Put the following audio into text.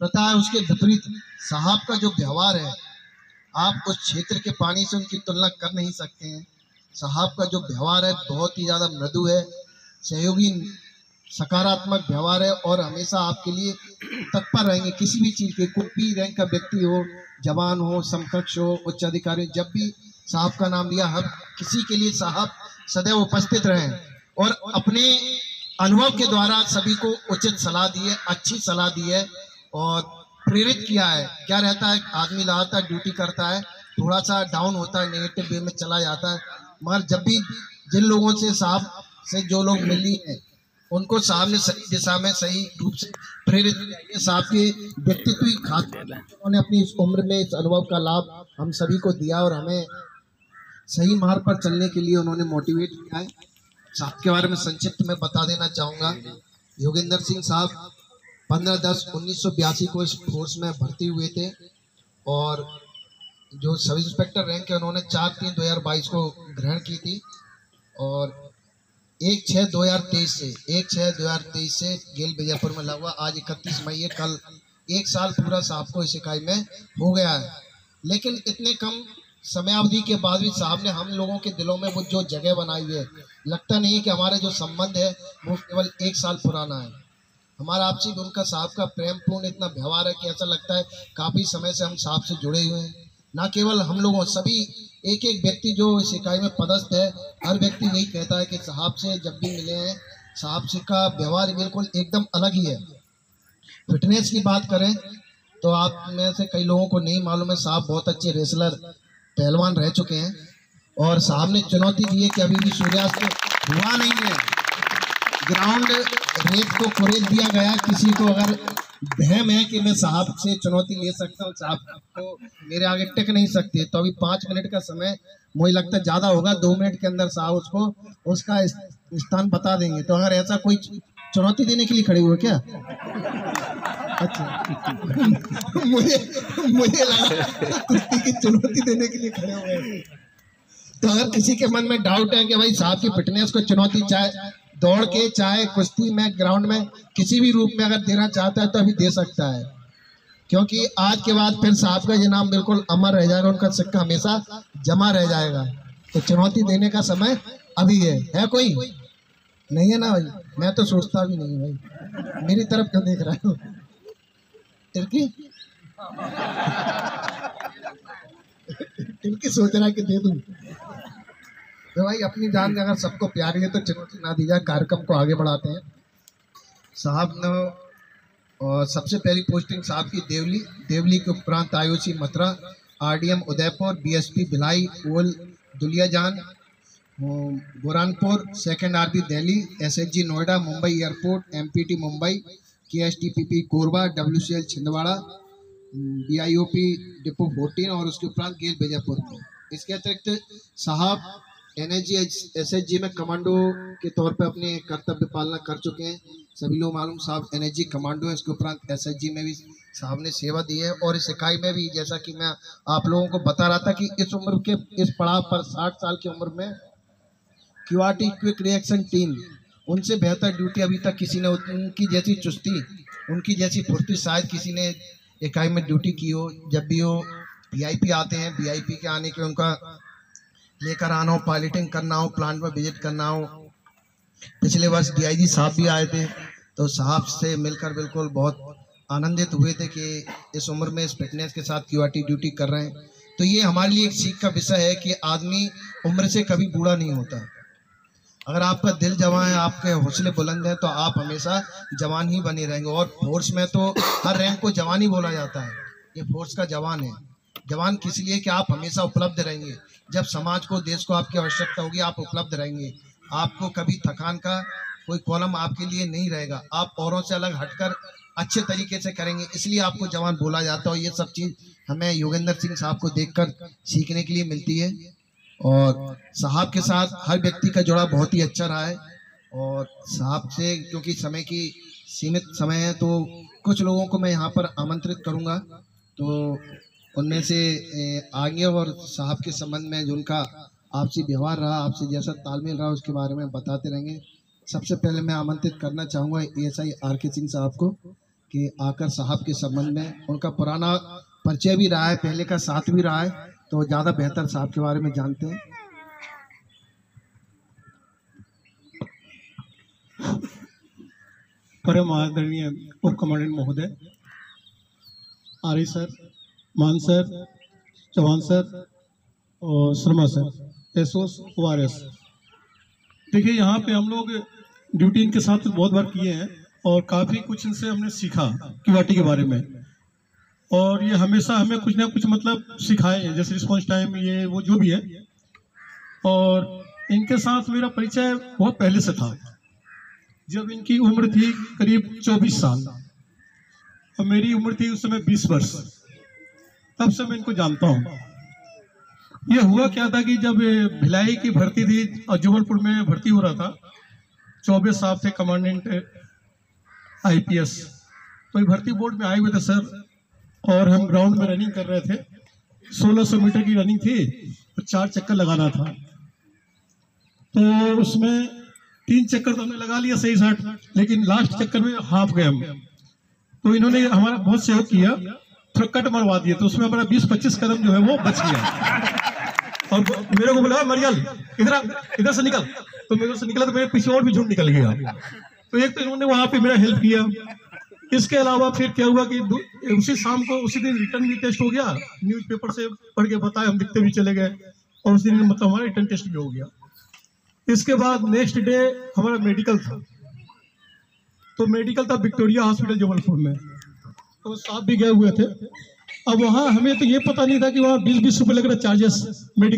प्रथा है उसके विपरीत साहब का जो व्यवहार है, आप उस क्षेत्र के पानी से उनकी तुलना कर नहीं सकते हैं। साहब का जो व्यवहार है, बहुत ही ज़्यादा मृदु है, सहयोगी, सकारात्मक व्यवहार है और हमेशा आपके लिए तत्पर रहेंगे। किसी भी चीज़ के कोई भी रैंक का व्यक्ति हो, जवान हो, समकक्ष हो, उच्च अधिकारी जब भी साहब का नाम लिया, हम किसी के लिए साहब सदैव उपस्थित रहें और अपने अनुभव के द्वारा सभी को उचित सलाह दी है, अच्छी सलाह दी है। और प्रेरित किया है। क्या रहता है? आदमी लगातार ड्यूटी करता है थोड़ा सा डाउन होता है नेगेटिव वे में चला जाता है। मगर जब भी जिन लोगों से साहब से जो लोग मिली हैं, उनको साहब ने सही दिशा में सही रूप से प्रेरित किया साहब के व्यक्तित्व की उन्होंने अपनी इस उम्र में इस अनुभव का लाभ हम सभी को दिया और हमें सही मार्ग पर चलने के लिए उन्होंने मोटिवेट किया है। साहब के बारे में संक्षिप्त में बता देना चाहूँगा। योगेंद्र सिंह साहब पंद्रह दस उन्नीस सौ बयासी को इस फोर्स में भर्ती हुए थे और जो सब इंस्पेक्टर रैंक है उन्होंने चार तीन दो हज़ार बाईस को ग्रहण की थी और एक छः दो हज़ार तेईस से, एक छः दो हज़ार तेईस से गेल बीजापुर में लगा आज इकतीस मई है, कल एक साल पूरा साहब को इस इकाई में हो गया है। लेकिन इतने कम समयावधि के बाद भी साहब ने हम लोगों के दिलों में वो जो जगह बनाई है, लगता नहीं है कि हमारे जो संबंध है, वो केवल एक साल पुराना है। हमारा आपसी उनका साहब का प्रेम पूर्ण इतना व्यवहार है कि ऐसा लगता है काफ़ी समय से हम साहब से जुड़े हुए हैं। ना केवल हम लोगों, सभी एक एक व्यक्ति जो इस इकाई में पदस्थ है, हर व्यक्ति यही कहता है कि साहब से जब भी मिले हैं, साहब से का व्यवहार बिल्कुल एकदम अलग ही है। फिटनेस की बात करें तो आप में से कई लोगों को नहीं मालूम है, साहब बहुत अच्छे रेसलर पहलवान रह चुके हैं और साहब ने चुनौती दी है कि अभी भी सूर्यास्त हुआ नहीं है। ग्राउंड रेत को कुरेद दिया गया। किसी को अगर बहम है कि मैं साहब से चुनौती ले सकता हूँ, साहब को मेरे आगे टिक नहीं सकते तो अभी पाँच मिनट का समय मुझे लगता है ज़्यादा होगा, दो मिनट के अंदर साहब उसको, उसका स्थान बता देंगे। तो अगर ऐसा कोई चुनौती देने के लिए खड़े हुए क्या? अच्छा। मुझे मुझे लगा कुश्ती की चुनौती देने के लिए खड़े हुए तो अगर किसी के मन में डाउट है कि भाई साहब की फिटनेस को चुनौती चाहे दौड़ के चाहे कुश्ती में ग्राउंड में, किसी भी रूप में अगर देना चाहता है तो अभी दे सकता है। क्योंकि आज के बाद फिर साहब का ये नाम बिल्कुल अमर रह जाएगा, उनका सिक्का हमेशा जमा रह जाएगा। तो चुनौती देने का समय अभी है। है कोई? नहीं है ना भाई? मैं तो सोचता भी नहीं भाई। मेरी तरफ़ क्यों देख रहा हूँ? तिरकी तिरकी सोच रहा है कि दे दूँ। तो भाई, अपनी जान अगर सबको प्यारी है तो चुनौती ना दी जाए, कार्यक्रम को आगे बढ़ाते हैं। साहब ने, और सबसे पहली पोस्टिंग साहब की, देवली देवली के उपरांत Ayushi Mathura, RDM Udaipur BSP Bhilai, OIL, Duliajan Burhanpur second RB Delhi SHG Noida, Mumbai airport MPT Mumbai KSTPP Korba WCL Chhindwara BIOP depot fourteen, और उसके उपरांत गेल बीजापुर में। इसके अतिरिक्त साहब एन एस जी में कमांडो के तौर पे अपने कर्तव्य पालना कर चुके हैं। सभी लोग मालूम, साहब एन कमांडो है, इसके उपरांत एस में भी साहब ने सेवा दी है और इस इकाई में भी, जैसा कि मैं आप लोगों को बता रहा था कि इस उम्र के, इस पड़ाव पर साठ साल की उम्र में क्यू क्विक रिएक्शन टीम, उनसे बेहतर ड्यूटी अभी तक किसी ने, उनकी जैसी चुस्ती, उनकी जैसी फुर्ती शायद किसी ने इकाई में ड्यूटी की हो, जब भी वो वीआईपी आते हैं, वीआईपी के आने के उनका लेकर आना हो पायलटिंग करना हो प्लांट में विज़िट करना हो। पिछले वर्ष डीआईजी साहब भी आए थे तो साहब से मिलकर बिल्कुल बहुत आनंदित हुए थे कि इस उम्र में इस फिटनेस के साथ क्यू ड्यूटी कर रहे हैं। तो ये हमारे लिए एक सीख का विषय है कि आदमी उम्र से कभी बूढ़ा नहीं होता। अगर आपका दिल जवान है, आपके हौसले बुलंद हैं तो आप हमेशा जवान ही बने रहेंगे। और फोर्स में तो हर रैंक को जवान ही बोला जाता है। ये फोर्स का जवान है। जवान किस लिए कि आप हमेशा उपलब्ध रहेंगे? जब समाज को, देश को आपकी आवश्यकता होगी, आप उपलब्ध रहेंगे। आपको कभी थकान का कोई कॉलम आपके लिए नहीं रहेगा। आप औरों से अलग हटकर अच्छे तरीके से करेंगे। इसलिए आपको जवान बोला जाता है ये सब चीज़ हमें योगेंद्र सिंह साहब को देखकर सीखने के लिए मिलती है। और साहब के साथ हर व्यक्ति का जोड़ा बहुत ही अच्छा रहा है। और साहब से, क्योंकि समय की सीमित समय है तो कुछ लोगों को मैं यहाँ पर आमंत्रित करूँगा। तो उनमें से आगे और साहब के संबंध में जो उनका आपसी व्यवहार रहा, आपसे जैसा तालमेल रहा, उसके बारे में बताते रहेंगे। सबसे पहले मैं आमंत्रित करना चाहूँगा एस आई आर के सिंह साहब को कि आकर साहब के संबंध में उनका पुराना परिचय भी रहा है, पहले का साथ भी रहा है तो ज़्यादा बेहतर साहब के बारे में जानते हैं। परम आदरणीय उप कमांडेंट महोदय, Arya sir Maan sir, Chauhan sir और Sharma sir S O R S देखिए, यहाँ पे हम लोग ड्यूटी इनके साथ बहुत बार किए हैं और काफ़ी कुछ इनसे हमने सीखा किवाटी के बारे में। और ये हमेशा हमें कुछ ना कुछ मतलब सिखाए हैं, जैसे रिस्पॉन्स टाइम, ये, वो जो भी है। और इनके साथ मेरा परिचय बहुत पहले से था, जब इनकी उम्र थी करीब 24 साल। और मेरी उम्र थी उस समय 20 वर्ष। तब से मैं इनको जानता हूँ। ये हुआ क्या था कि जब भिलाई की भर्ती थी जबलपुर में भर्ती हो रहा था चौबे साहब थे कमांडेंट आईपीएस तो ये भर्ती बोर्ड में आए हुए थे सर और हम ग्राउंड में रनिंग कर रहे थे। 1600 मीटर की रनिंग थी, और चार चक्कर लगाना था। तो उसमें तीन चक्कर तो हमने लगा लिया सही साठ, लेकिन लास्ट चक्कर में हाफ़ गए हम। तो इन्होंने हमारा बहुत सहयोग किया। थोड़ा कट मरवा दिए तो उसमें हमारा बीस पच्चीस कदम जो है वो बच गया। और मेरे को बोला, मरियल, इधर इधर से निकल। तो मेरे से निकला तो मेरे पीछे और भी झुंड निकल गया। तो एक तो इन्होंने वहाँ पे मेरा हेल्प किया। इसके अलावा फिर क्या हुआ कि उसी शाम को, उसी दिन रिटर्न भी टेस्ट हो गया। न्यूज़पेपर से पढ़ के बताए हम दिखते भी चले गए। और उसी दिन मतलब हमारा रिटर्न टेस्ट भी हो गया। इसके बाद नेक्स्ट डे हमारा मेडिकल था। तो मेडिकल था विक्टोरिया हॉस्पिटल जबलपुर में। तो साहब भी गए हुए थे। अब वहाँ हमें तो ये पता नहीं था कि वहाँ बीस बीस रुपए लग रहा चार्जेस मेडिकल